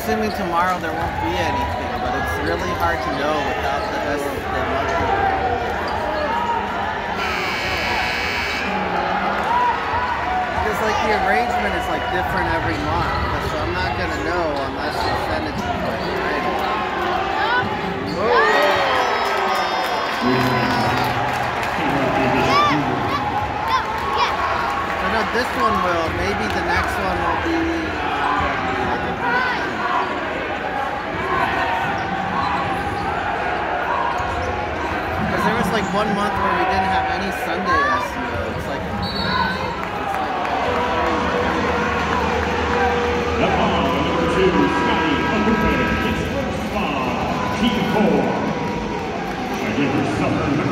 assuming tomorrow there won't be anything, but it's really hard to know without the S the monthly. Because like the arrangement is like different every month, so I'm not gonna know unless you send it to me. Right? I know this one will. Maybe the next one will be. like one month where we didn't have any Sunday SEO. It's like. It's like the ball, number two, Scotty Underwood, gets first ball, Team 4. I never suffered